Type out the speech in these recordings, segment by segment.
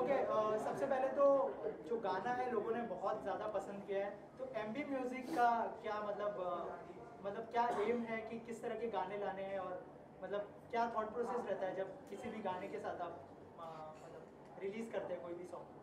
Okay सबसे पहले तो जो गाना है लोगों ने बहुत ज़्यादा पसंद किया है तो एमबी म्यूज़िक का क्या मतलब मतलब क्या एम है कि किस तरह के गाने लाने हैं और मतलब क्या थॉट प्रोसेस रहता है जब किसी भी गाने के साथ आप मतलब रिलीज़ करते हैं कोई भी सॉन्ग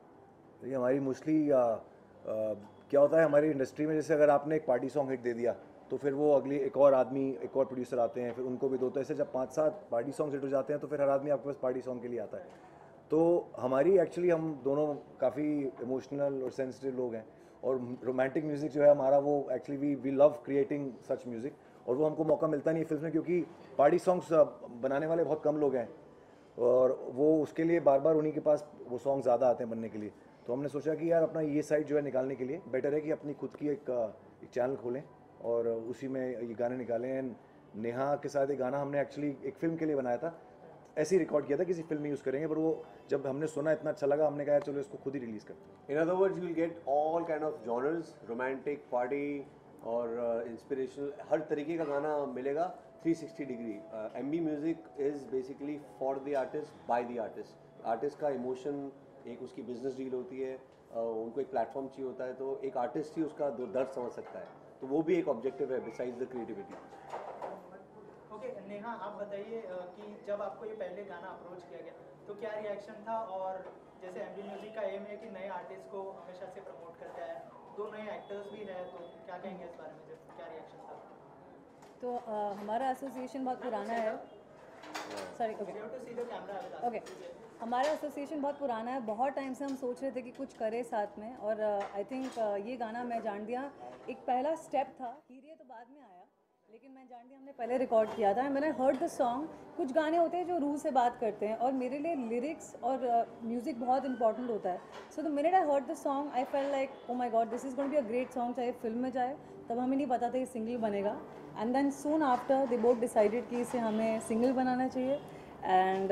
देखिए हमारी मोस्टली क्या होता है हमारी इंडस्ट्री में जैसे अगर आपने एक पार्टी सॉन्ग हिट दे दिया तो फिर वो अगली एक और आदमी एक और प्रोड्यूसर आते हैं फिर उनको भी दो तो ऐसे जब पाँच सात पार्टी सॉन्ग हिट हो जाते हैं तो फिर हर आदमी आपके पास पार्टी सॉन्ग के लिए आता है। तो हमारी एक्चुअली हम दोनों काफ़ी इमोशनल और सेंसिटिव लोग हैं और रोमांटिक म्यूज़िक जो है हमारा वो actually we we love creating such music और वो हमको मौका मिलता नहीं है फ़िल्म में क्योंकि पार्टी सॉन्ग्स बनाने वाले बहुत कम लोग हैं और वो उसके लिए बार बार उन्हीं के पास वो सॉन्ग ज़्यादा आते हैं बनने के लिए। तो हमने सोचा कि यार अपना ये साइड जो है निकालने के लिए बेटर है कि अपनी खुद की एक, एक चैनल खोलें। और उसी में ये गाने निकाले And नेहा के साथ ये गाना हमने एक्चुअली एक फ़िल्म के लिए बनाया था। ऐसे ही रिकॉर्ड किया था किसी फ़िल्म में यूज़ करेंगे पर वो जब हमने सुना इतना अच्छा लगा हमने कहा चलो इसको खुद ही रिलीज़ करते हैं. In other words, you'll get all kind of genres, romantic, party और इंस्पिरेशनल uh, हर तरीके का गाना मिलेगा। 360 degree M B music is basically for the artist by the artist artist का इमोशन एक उसकी बिज़नेस डील होती है uh, उनको एक प्लेटफॉर्म चाहिए होता है तो एक आर्टिस्ट ही उसका दर्द समझ सकता है। तो वो भी एक ऑब्जेक्टिव है besides the creativity okay Neha आप बताइए कि जब आपको ये पहले गाना अप्रोच किया गया तो क्या रिएक्शन था? और जैसे एम म्यूज़िक का एम है कि नए आर्टिस्ट को हमेशा से प्रमोट करता है दो नए एक्टर्स भी हैं तो क्या कहेंगे इस बारे में? जब क्या रिएक्शन था? तो हमारा एसोसिएशन बहुत पुराना है। Sorry okay okay. हमारा एसोसिएशन बहुत पुराना है। बहुत टाइम से हम सोच रहे थे कि कुछ करें साथ में और आई थिंक ये गाना मैं जान दिया। एक पहला स्टेप था हीरे तो बाद में आया लेकिन मैं जान दिया हमने पहले रिकॉर्ड किया था। मैंने हर्ड द सॉन्ग कुछ गाने होते हैं जो रूह से बात करते हैं और मेरे लिए लिरिक्स और म्यूज़िक uh, बहुत इंपॉर्टेंट होता है। So the minute I heard the song I fell like oh my god this is going be a great song चाहे फ़िल्म में जाए तब हमें नहीं पता था ये सिंगल बनेगा। And then soon after they both decided कि इसे हमें सिंगल बनाना चाहिए। And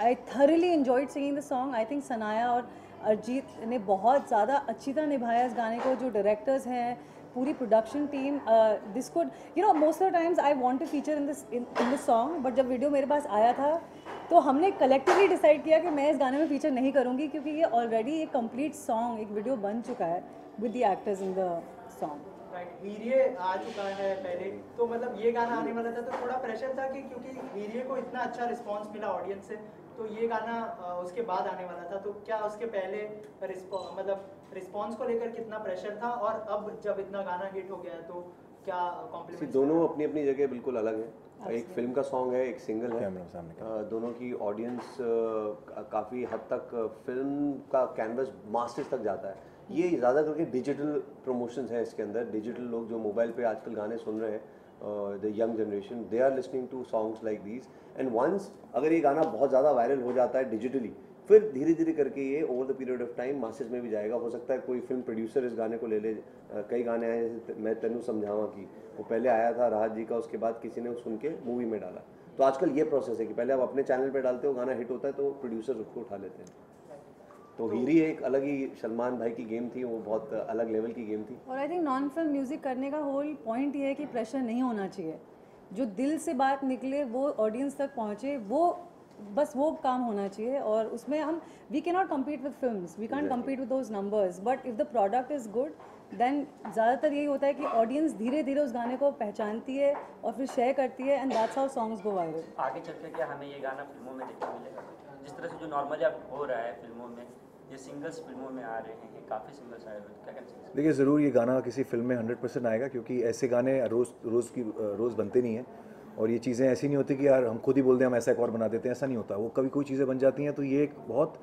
I thoroughly enjoyed singing the song I think Sanaya और अरिजीत ने बहुत ज़्यादा अच्छी तरह निभाया इस गाने को। जो डायरेक्टर्स हैं, पूरी production team this could you know most of times I want to feature in this in this song but जब वीडियो मेरे पास आया था तो हमने कलेक्टिवली डिसाइड किया कि मैं इस गाने में फीचर नहीं करूँगी, क्योंकि ये ऑलरेडी एक कंप्लीट सॉन्ग एक वीडियो बन चुका है with the actors in the song हीरे आ चुका है पहले। तो मतलब ये गाना आने वाला था तो थोड़ा प्रेशर था कि क्योंकि हीरे को इतना अच्छा रिस्पांस मिला ऑडियंस से तो ये गाना उसके बाद आने वाला था। तो क्या उसके पहले मतलब रिस्पांस को लेकर कितना प्रेशर था? और अब जब इतना गाना हिट हो गया है तो क्या कॉम्प्लीमेंट दोनों अपनी अपनी जगह बिल्कुल अलग है। एक फ़िल्म का सॉन्ग है एक सिंगल है। कैमरा सामने दोनों की ऑडियंस काफ़ी हद तक फ़िल्म का कैनवस मास्टर्स तक जाता है। ये ज़्यादा करके डिजिटल प्रमोशंस हैं इसके अंदर। डिजिटल लोग जो मोबाइल पे आजकल गाने सुन रहे हैं the young generation they are listening to songs like these and once अगर ये गाना बहुत ज़्यादा वायरल हो जाता है डिजिटली फिर धीरे धीरे करके ये over the period of time masses में भी जाएगा। हो सकता है कोई फ़िल्म प्रोड्यूसर इस गाने को ले ले कई गाने आए जैसे मैं तेनू समझावा की। वो पहले आया था राहत जी का, उसके बाद किसी ने सुन के मूवी में डाला। तो आजकल ये प्रोसेस है कि पहले आप अपने चैनल पे डालते हो, गाना हिट होता है तो प्रोड्यूसर उसको उठा लेते हैं। तो हीरी एक अलग ही सलमान भाई की गेम थी वो बहुत अलग लेवल की गेम थी। और I think non film music करने का होल पॉइंट ये है कि प्रेशर नहीं होना चाहिए। जो दिल से बात निकले वो ऑडियंस तक पहुँचे वो बस वो काम होना चाहिए और उसमें हम we can not compete with film we can compete with those numbers but if the product is good then ज़्यादातर यही होता है कि ऑडियंस धीरे धीरे उस गाने को पहचानती है और फिर शेयर करती है and that's how songs go viral आगे चल के क्या हमें ये गाना फ़िल्मों में देखने मिलेगा? जिस तरह से जो नॉर्मली अब हो रहा है फ़िल्मों में, ये सिंगल्स फ़िल्मों में आ रहे हैं काफ़ी सिंगल्स आए हुए क्या कहना देखिए, ज़रूर ये गाना किसी फ़िल्म में हंड्रेड परसेंट आएगा, क्योंकि ऐसे गाने रोज़ रोज़ की रोज़ बनते नहीं हैं। और ये चीज़ें ऐसी नहीं होती कि यार, हम खुद ही बोलते हैं हम ऐसा एक और बना देते हैं, ऐसा नहीं होता। वो कभी कोई चीज़ें बन जाती हैं तो ये एक बहुत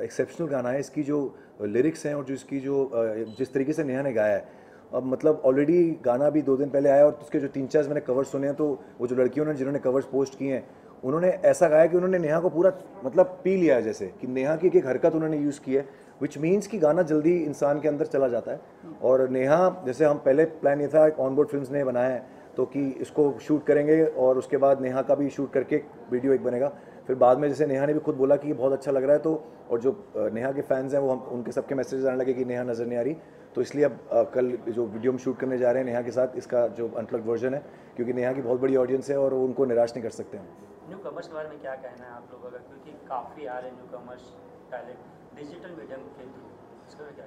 एक्सेप्शनल गाना है। इसकी जो लिरिक्स हैं और जो इसकी जो जिस तरीके से नेहा ने गाया है, अब मतलब ऑलरेडी गाना भी दो दिन पहले आया और उसके जो तीन चार मैंने कवर्स सुने हैं तो वो जो लड़कियों ने, जिन्होंने कवर्स पोस्ट किए हैं उन्होंने ऐसा गाया कि उन्होंने नेहा को पूरा मतलब पी लिया है जैसे, कि नेहा की एक हरकत उन्होंने यूज़ की है विच मीन्स कि गाना जल्दी इंसान के अंदर चला जाता है। और नेहा, जैसे हम पहले प्लान ये था ऑनबोर्ड फ़िल्म ने बनाया है तो कि इसको शूट करेंगे और उसके बाद नेहा का भी शूट करके वीडियो एक बनेगा। फिर बाद में जैसे नेहा ने भी खुद बोला कि ये बहुत अच्छा लग रहा है तो और जो नेहा के फैंस हैं वो हम, उनके सबके मैसेज आने लगे कि नेहा नज़र नहीं आ रही। तो इसलिए अब कल जो वीडियो हम शूट करने जा रहे हैं नेहा के साथ, इसका जो अनप्लग वर्जन है, क्योंकि नेहा की बहुत बड़ी ऑडियंस है और उनको निराश नहीं कर सकते हैं न्यू कॉमर्स के बारे में क्या कहना है आप लोगों का? क्योंकि काफ़ी आ रहे हैं newcomers talent digital medium के थ्रू। इसका क्या?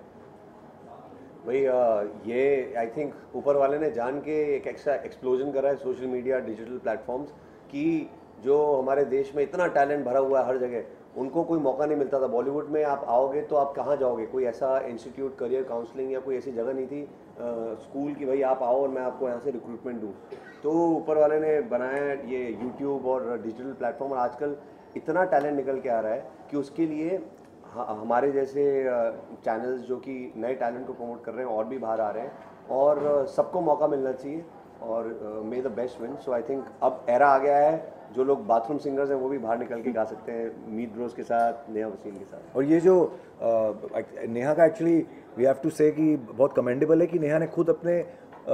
भाई ये आई थिंक ऊपर वाले ने जान के एक एक्स्ट्रा एक्सप्लोजन करा है सोशल मीडिया डिजिटल प्लेटफॉर्म्स कि जो हमारे देश में इतना टैलेंट भरा हुआ है हर जगह, उनको कोई मौका नहीं मिलता था। बॉलीवुड में आप आओगे तो आप कहाँ जाओगे? कोई ऐसा इंस्टीट्यूट करियर काउंसलिंग या कोई ऐसी जगह नहीं थी स्कूल की, भाई आप आओ और मैं आपको यहाँ से रिक्रूटमेंट दूँ। तो ऊपर वाले ने बनाया ये यूट्यूब और डिजिटल प्लेटफॉर्म और आजकल इतना टैलेंट निकल के आ रहा है कि उसके लिए हमारे जैसे चैनल्स जो कि नए टैलेंट को प्रमोट कर रहे हैं और भी बाहर आ रहे हैं और सबको मौका मिलना चाहिए। और may the best win so I think अब एरा आ गया है जो लोग बाथरूम सिंगर्स हैं वो भी बाहर निकल के गा सकते हैं मीत ब्रोस के साथ नेहा वसीम के साथ। और ये जो अ, नेहा का एक्चुअली वी हैव टू से कि बहुत कमेंडेबल है कि नेहा ने खुद अपने अ, अ,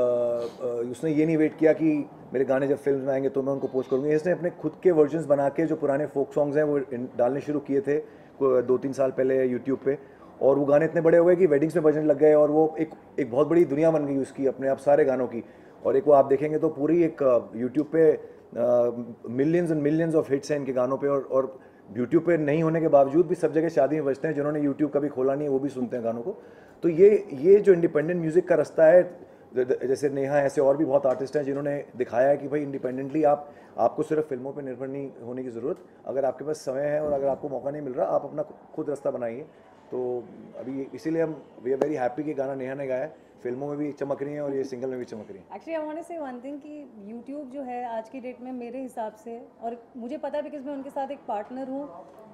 उसने ये नहीं वेट किया कि मेरे गाने जब फ़िल्म में आएँगे तो मैं उनको पोस्ट करूँगी। इसने अपने खुद के वर्जन्स बना के जो पुराने फोक सॉन्ग्स हैं वो डालने शुरू किए थे दो तीन साल पहले यूट्यूब पे। और वो गाने इतने बड़े हो गए कि वेडिंग्स में बजने लग गए और वो एक एक बहुत बड़ी दुनिया बन गई उसकी अपने आप सारे गानों की। और एक वो आप देखेंगे तो पूरी एक यूट्यूब पे millions and millions of hits हैं इनके गानों पे और और यूट्यूब पे नहीं होने के बावजूद भी सब जगह शादी में बजते हैं जिन्होंने यूट्यूब कभी खोला नहीं, वो भी सुनते हैं गानों को। तो ये ये जो इंडिपेंडेंट म्यूज़िक का रास्ता है जैसे नेहा ऐसे और भी बहुत आर्टिस्ट हैं जिन्होंने दिखाया है कि भाई इंडिपेंडेंटली आप, आपको सिर्फ़ फ़िल्मों पे निर्भर नहीं होने की ज़रूरत। अगर आपके पास समय है और अगर आपको मौका नहीं मिल रहा, आप अपना खुद रास्ता बनाइए। तो अभी इसीलिए हम वी आर वेरी हैप्पी कि गाना नेहा ने गाया फ़िल्मों में भी चमक रही हैं और ये सिंगल में भी चमक रही हैं। Actually I want say one thing कि यूट्यूब जो है आज की डेट में मेरे हिसाब से और मुझे पता है बिकॉज़ मैं उनके साथ एक पार्टनर हूँ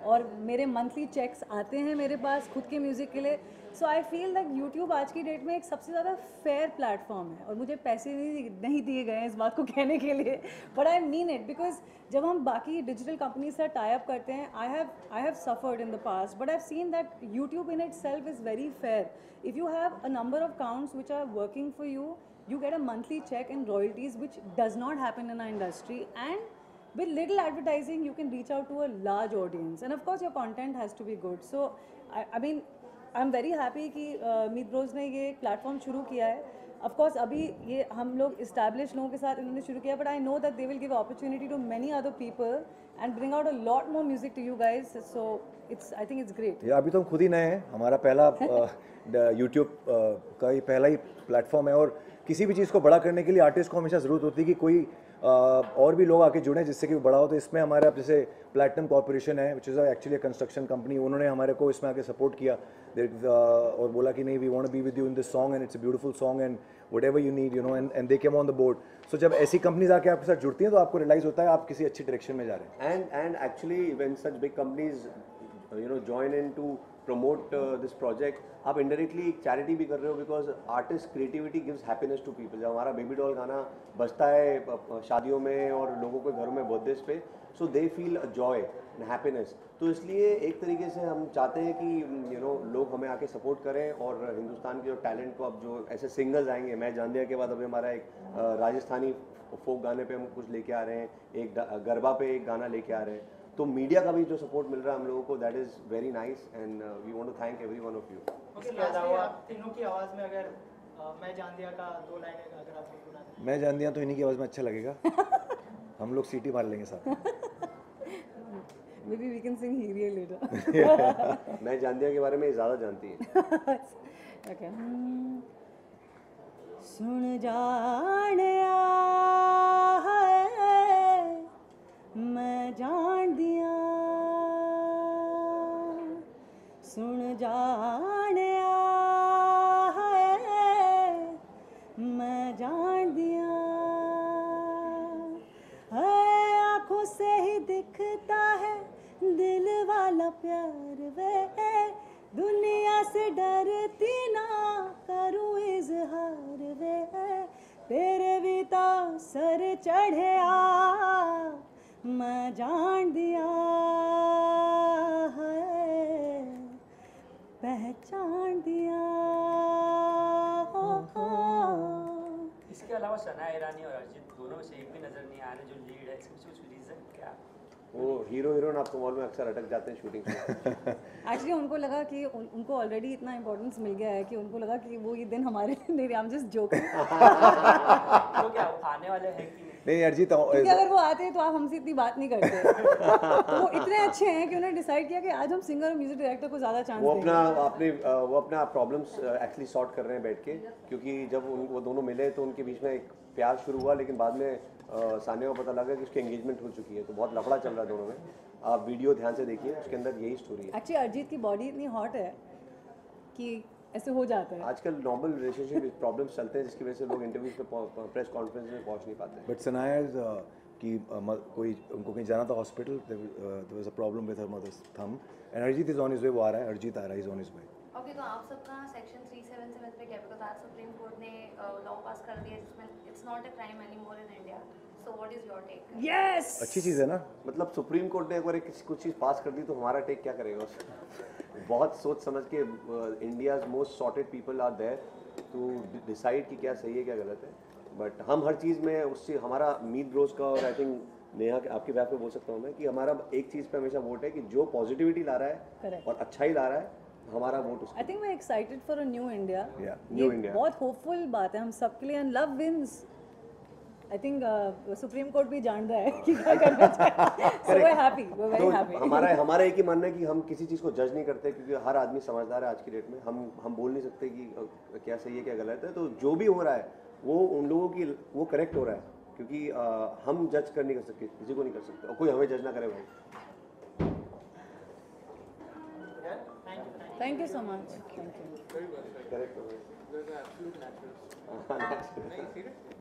और मेरे मंथली चेक्स आते हैं मेरे पास खुद के म्यूज़िक के लिए। So I feel that YouTube आज की डेट में एक सबसे ज़्यादा फेयर प्लेटफॉर्म है और मुझे पैसे नहीं नहीं दिए गए हैं इस बात को कहने के लिए but I mean it because जब हम बाकी डिजिटल कंपनी से टाई अप करते हैं I have I have suffered in the past but I seen that YouTube in itself is very fair if you have a number of counts which are working for you you get a monthly check in royalties which does not happen in our industry and with little advertising you can reach out to a large audience and of course your content has to be good so i, I mean i'm very happy कि मीत Broz ने ये platform शुरू किया है of course अभी ये हम लोग इस्टेब्लिश लोगों के साथ इन्होंने शुरू किया but I know that they will give opportunity to many other people and bring out a lot more music to you guys so it's I think it's great yeah अभी तो हम खुद ही नए हैं। हमारा पहला यूट्यूब का ये पहला ही प्लेटफॉर्म है और किसी भी चीज़ को बड़ा करने के लिए आर्टिस्ट को हमेशा ज़रूरत होती है कि कोई और भी लोग आके जुड़ें जिससे कि वो बड़ा हो। तो इसमें हमारे अब जैसे प्लेटनम कॉरपोरेशन है which is actually construction company उन्होंने हमारे को इसमें आके सपोर्ट किया। Uh, और बोला कि नहीं we won't be with you in this song and it's a beautiful song and whatever you need you know and they came on the board so जब ऐसी कंपनीज़ आके आपके साथ जुड़ती हैं तो आपको रियलाइज़ होता है आप किसी अच्छी डायरेक्शन में जा रहे हैं। And and actually such big companies uh, you know join in to uh, this project. आप indirectly एक charity भी कर रहे हो because artist creativity gives happiness to people. जब हमारा बेबी डॉल गाना बजता है शादियों में और लोगों के घरों में बर्थडेज पे so they feel a joy and happiness तो इसलिए एक तरीके से हम चाहते हैं कि यू नो लोग हमें आके सपोर्ट करें और हिंदुस्तान के जो टैलेंट को अब जो ऐसे सिंगर्स आएँगे मैं जान दिया के बाद अभी हमारा एक राजस्थानी फोक गाने पे हम कुछ लेके आ रहे हैं एक गरबा पे एक गाना लेके आ रहे हैं। तो मीडिया का भी जो सपोर्ट मिल रहा है हम लोगों को that is very nice and we want to thank every one of you तीनों की आवाज़ में अगर मैं जान दिया का दो लाइनें अगर आप सुना मैं जान दिया तो इन्हीं की आवाज़ में अच्छा लगेगा हम लोग सीटी मार लेंगे साथ में Maybe we can sing Hiriya later. मैं जान के बारे में ज़्यादा जानती है okay. Hmm. सुन जानिया है मैं जान दिया। सुन जान दिखता है दिल वाला प्यार वे। दुनिया से डरती ना करूँ इजहार वे। तेरे भी तो सर चढ़े आ मैं जान दिया है पहचान दिया इसके अलावा सना ईरानी और अरिजीत गाने जो लीड है इसमें कुछ रीज़न क्या? वो हीरो हीरोइन आपको मालूम है अक्सर अटक जाते हैं शूटिंग एक्चुअली उनको लगा कि उन, उनको ऑलरेडी इतना इंपॉर्टेंस मिल गया है कि उनको लगा कि वो ये दिन हमारे लिए नहीं आई एम जस्ट जोकिंग तो क्या आने वाले हैं कि नहीं अरिजीत क्योंकि अगर वो आते हैं तो आप हमसे इतनी बात नहीं करते। तो वो इतने अच्छे हैं कि उन्होंने डिसाइड किया कि आज हम सिंगर और म्यूज़िक डायरेक्टर को ज़्यादा चांस वो अपना अपने वो अपना प्रॉब्लम्स एक्चुअली सॉर्ट कर रहे हैं बैठ के क्योंकि जब उन वो दोनों मिले तो उनके बीच में एक प्यार शुरू हुआ लेकिन बाद में सानिया को पता लगा कि उसकी एंगेजमेंट हो चुकी है तो बहुत लफड़ा चल रहा है दोनों में। आप वीडियो ध्यान से देखिए उसके अंदर यही स्टोरी है। एक्चुअली अरिजीत की बॉडी इतनी हॉट है कि ऐसे हो जाता है। आजकल नॉर्मल रिलेशनशिप प्रॉब्लम्स चलते हैं जिसकी वजह से लोग इंटरव्यूज़ पे प्रेस कॉन्फ्रेंस में पहुँच नहीं पाते। बट सनाया is, uh, कि uh, कोई उनको कहीं जाना था hospital there was a problem with her mother's thumb and Arijit is on his way वो आ रहा है अरिजीत आ रहा है is on his way okay तो आप सबका सेक्शन 377 पे क्या बिकॉज़ आज सुप्रीम कोर्ट ने लॉ पास कर दिया जिसमें it's not a crime anymore in India so what is your take yes अच्छी चीज़ है ना? मतलब सुप्रीम कोर्ट ने एक बार कुछ चीज़ पास कर दी तो हमारा टेक क्या करेगा उसमें बहुत सोच समझ के India's most sorted people are there to decide कि क्या सही है क्या गलत है बट हम हर चीज़ में उससे हमारा मीत ब्रोज का और आई थिंक नेहा आपकी बात पे बोल सकता हूँ मैं कि हमारा एक चीज़ पे हमेशा वोट है कि जो पॉजिटिविटी ला रहा है Correct. और अच्छा ही ला रहा है हमारा वोट उसको आई थिंक मैं excited for a new India Yeah, new ये India. बहुत होपफुल बात है हम सबके लिए and love wins I think supreme court भी जान रहा है कि क्या करना चाहिए। So we happy we very happy हमारा हमारा एक ही मानना है कि हम किसी चीज़ को जज नहीं करते क्योंकि हर आदमी समझदार है आज की डेट में। हम हम बोल नहीं सकते कि क्या सही है क्या गलत है। तो जो भी हो रहा है वो उन लोगों की वो करेक्ट हो रहा है। क्योंकि अ, हम जज कर नहीं कर सकते किसी को नहीं कर सकते। और कोई हमें जज ना करे भाई। Thank you so much thank you हो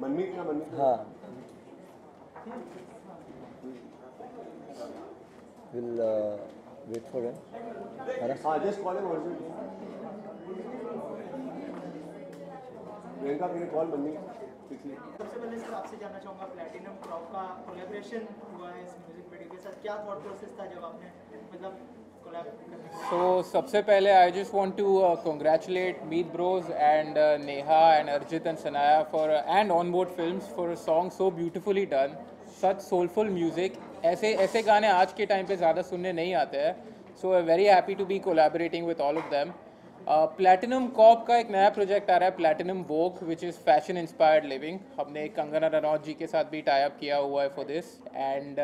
मनमीत का मनमीत हाँ। विल वेट फॉर हिम हाँ just call him urgent Priyanka can call Manmeet quickly सबसे पहले सर आपसे जानना चाहूँगा प्लेटिनम क्रॉप का कोलेब्रेशन हुआ है इस म्यूज़िक वीडियो के साथ। क्या थॉट प्रोसेस था जब आपने मतलब सो सबसे पहले I just want to congratulate Meet bros and Neha and Arjit and Sanaya for and on board film for song so beautifully done such soulful music ऐसे ऐसे गाने आज के टाइम पर ज़्यादा सुनने नहीं आते हैं. So I very happy to be collaborating with all of them platinum corp का एक नया प्रोजेक्ट आ रहा है platinum Woke which is fashion inspired living हमने कंगना रनौत जी के साथ भी टाई अप किया हुआ है for this and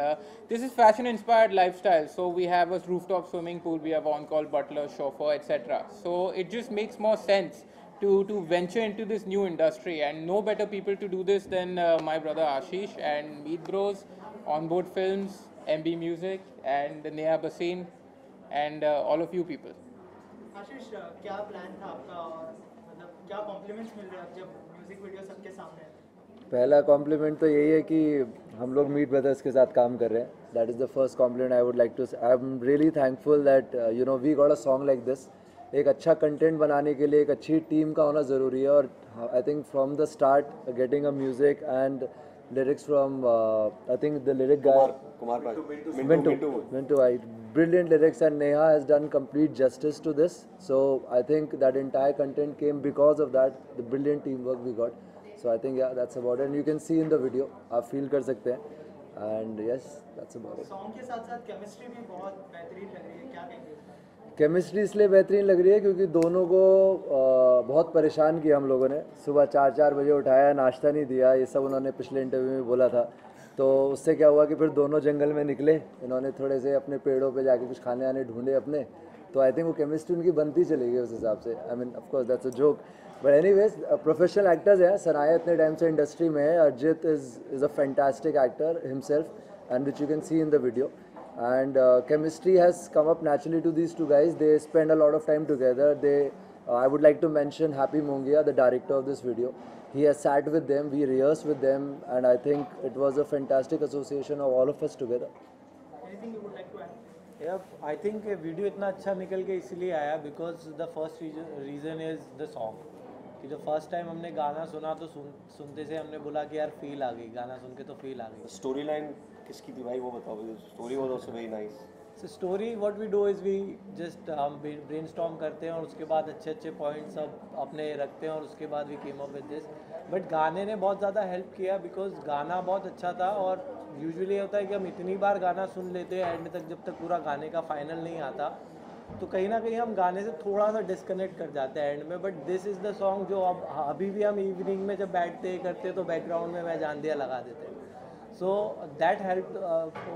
this is fashion inspired lifestyle so we have a rooftop swimming pool we have on call butler chauffeur etcetera so it just makes more sense to to venture into this new industry. And no better people to do this than uh, my brother Ashish and Meet Bros, Onboard Films, MB Music, and Neha Basin, and uh, all of you people. Ashish क्या plan था आपका और मतलब क्या compliments मिल रहे हैं जब music video सबके सामने? है पहला कॉम्प्लीमेंट तो यही है कि हम लोग मीट ब्रदर्स के साथ काम कर रहे हैं। That is the first compliment I would like to I am really thankful that you know we got a song like this एक अच्छा कंटेंट बनाने के लिए एक अच्छी टीम का होना ज़रूरी है और I think from the start getting a music and lyrics from uh, I think the lyric guy Kumar pass Mintu, Mintu, I brilliant lyrics and Neha has done complete justice to this. So I think that entire content came because of that, the brilliant teamwork we got. So I think yeah, that's about it. And you can see in the video, आप feel कर सकते हैं. And yes, that's about it. Song के साथ साथ chemistry भी बहुत बेहतरीन लग रही है क्या कहेंगे केमिस्ट्री इसलिए बेहतरीन लग रही है क्योंकि दोनों को अ, बहुत परेशान किया हम लोगों ने सुबह चार चार बजे उठाया नाश्ता नहीं दिया ये सब उन्होंने पिछले इंटरव्यू में बोला था तो उससे क्या हुआ कि फिर दोनों जंगल में निकले। इन्होंने थोड़े से अपने पेड़ों पे जाके कुछ खाने आने ढूंढे अपने। तो आई थिंक वो केमिस्ट्री उनकी बनती चली गई उस हिसाब से। I mean of course that's a joke but anyways professional actors हैं। सनाया इतने टाइम से इंडस्ट्री में है। Arijit is is a fantastic actor himself and which you can see in the video uh, chemistry has come up naturally to these two guys. They spend a lot of time together. They uh, i would like to mention happy mongia the director of this video he has sat with them we rehearsed with them and i think it was a fantastic association of all of us together anything you would like to add Yeah, I think ये video इतना अच्छा निकल के इसलिए आया because the first reason is the song कि जब first time हमने गाना सुना तो सुन सुनते से हमने बोला कि यार फील आ गई गाना सुन के तो फील आ गई स्टोरी लाइन किसकी थी भाई वो बताओ story was also very nice story what we do is we just हम ब्रेन करते हैं और उसके बाद अच्छे अच्छे पॉइंट्स सब अपने रखते हैं और उसके बाद we came up with this but गाने ने बहुत ज़्यादा हेल्प किया बिकॉज़ गाना बहुत अच्छा था और यूजुअली होता है कि हम इतनी बार गाना सुन लेते हैं एंड तक जब तक पूरा गाने का फाइनल नहीं आता तो कहीं ना कहीं हम गाने से थोड़ा सा डिस्कनेक्ट कर जाते हैं एंड में. But this is the song जो अब, अभी भी हम इवनिंग में जब बैठते करते तो बैकग्राउंड में मैं जान दिया लगा देते सो दैट हेल्प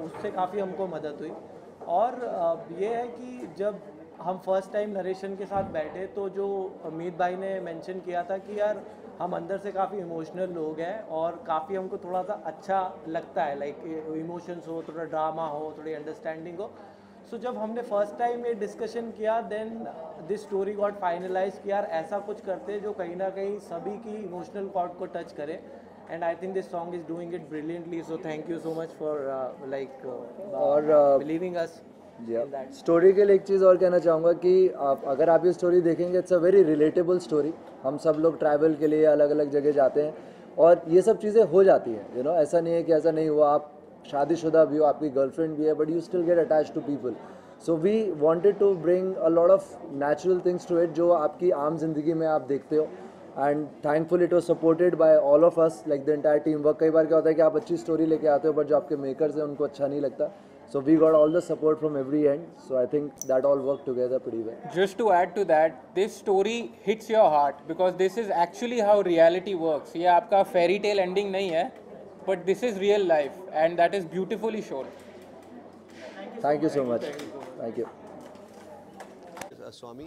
उससे काफ़ी हमको मदद हुई. और ये है कि जब हम फ़र्स्ट टाइम नरेशन के साथ बैठे तो जो अमित भाई ने मेंशन किया था कि यार, हम अंदर से काफ़ी इमोशनल लोग हैं और काफ़ी हमको थोड़ा सा अच्छा लगता है लाइक इमोशंस हो, थोड़ा ड्रामा हो, थोड़ी अंडरस्टैंडिंग हो। सो जब हमने फ़र्स्ट टाइम ये डिस्कशन किया then this story got finalize कि यार, ऐसा कुछ करते जो कहीं ना कहीं सभी की इमोशनल कॉर्ड को टच करे। And I think this song is doing it brilliantly so thank you so much for like और, uh, अस जी स्टोरी के लिए एक चीज़ और कहना चाहूँगा कि आप अगर आप ये स्टोरी देखेंगे it's a very relatable story हम सब लोग ट्रैवल के लिए अलग अलग जगह जाते हैं और ये सब चीज़ें हो जाती हैं यू नो ऐसा नहीं है कि ऐसा नहीं हुआ। आप शादीशुदा भी हो आपकी गर्लफ्रेंड भी है but you still get attach to people so we wanted to bring a lot of natural things to it जो आपकी आम ज़िंदगी में आप देखते हो। And thankful it was supported by all of us like the entire team work कई बार क्या होता है कि आप अच्छी स्टोरी लेके आते हो बट जो आपके मेकर्स हैं उनको अच्छा नहीं लगता so we got all the support from every end so I think that all work together pretty well Just to add to that, this story hits your heart because this is actually how reality works. ये आपका fairy tale ending नहीं है, but this is real life and that is beautifully shown. Thank you so much thank you Swami